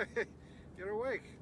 Get awake.